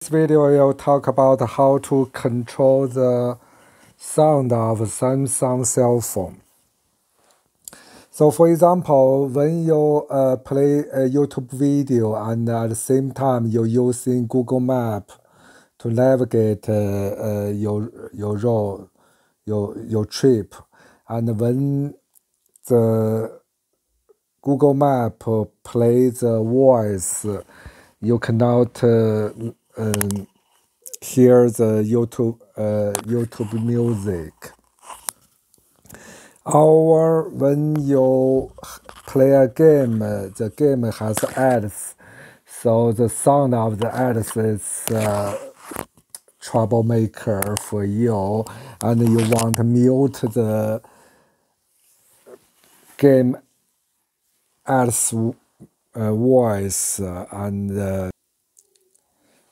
This video will talk about how to control the sound of Samsung cell phone. So for example, when you uh, play a YouTube video and at the same time you're using Google Map to navigate uh, uh, your your road, your your trip, and when the Google Map plays the voice, you cannot uh, um, hear the YouTube uh, YouTube music. Or when you play a game, the game has ads, so the sound of the ads is uh, troublemaker for you, and you want to mute the game ads uh, voice uh, and uh,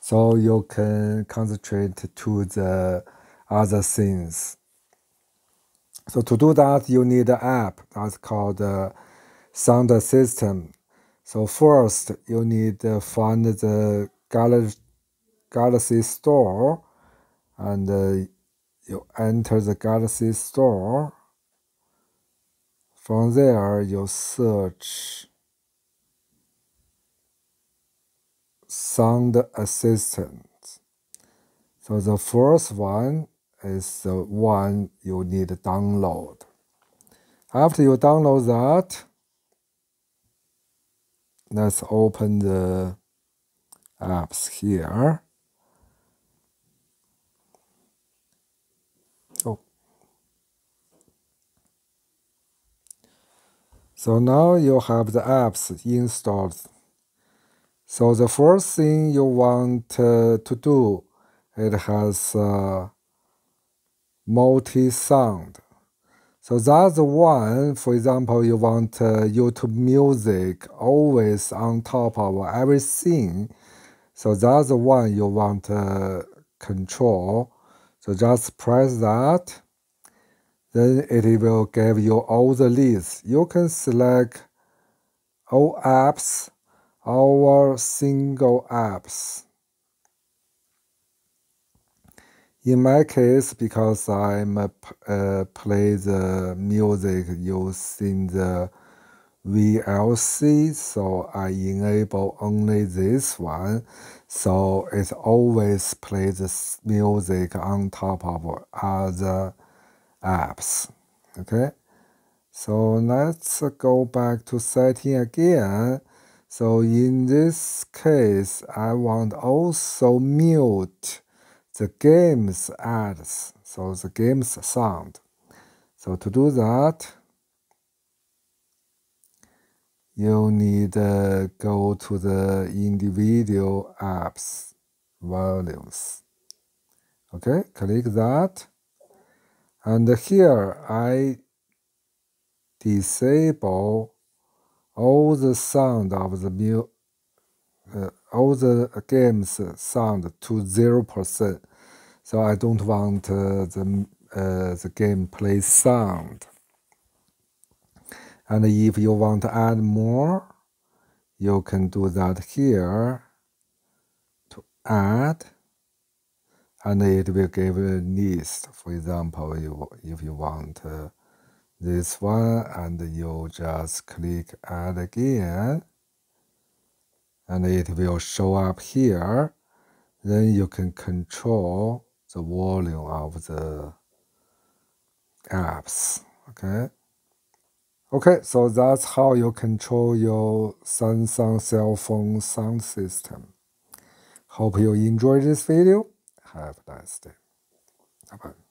so you can concentrate to the other things. So to do that, you need an app that's called uh, Sound System. So first, you need to find the Galaxy, Store, and uh, you enter the Galaxy Store. From there, you search sound assistant. So the first one is the one you need to download. After you download that, let's open the apps here. Oh. So now you have the apps installed so the first thing you want uh, to do, it has uh, multi-sound. So that's the one, for example, you want uh, YouTube music always on top of everything. So that's the one you want to control. So just press that. Then it will give you all the lists. You can select all apps our single apps. In my case, because I'm uh, play the music using the VLC, so I enable only this one. So it always plays the music on top of other apps. Okay, so let's go back to setting again. So in this case, I want also mute the game's ads, so the game's sound. So to do that, you need to go to the individual apps volumes. Okay, click that. And here I disable all the sound of the mu uh, all the games sound to zero percent. So I don't want uh, the uh, the gameplay sound. And if you want to add more, you can do that here to add, and it will give a list. For example, you, if you want uh, this one and you just click add again and it will show up here. Then you can control the volume of the apps okay? Okay so that's how you control your samsung cell phone sound system. Hope you enjoyed this video. Have a nice day. Bye bye